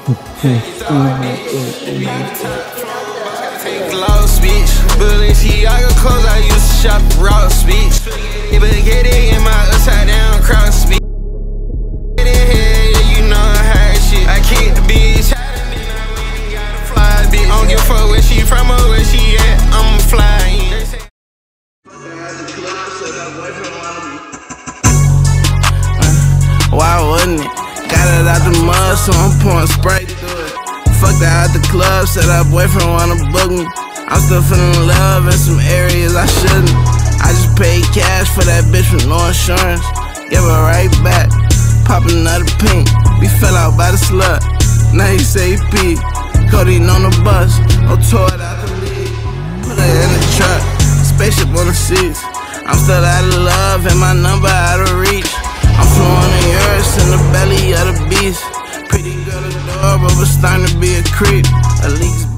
Take lost speech, Balenciaga clothes I used to shop raw speech. But get it in my upside down cross speech. Get in here, yeah, you know how shit. I kick the bitch, fly bitch. I don't give a fuck where she from or where she at. I'm flying. Why wouldn't it? Out the mud, so I'm pouring Sprite through it. Fucked out the club, said her boyfriend wanna book me. I'm still feeling love in some areas I shouldn't. I just paid cash for that bitch with no insurance. Give her right back, pop another pink. We fell out by the slut. Now he say he pee. Codeine on the bus, no tore it out the lead. Put her in the truck, spaceship on the seats. I'm still out of love and my number out it's starting to be a creep. At least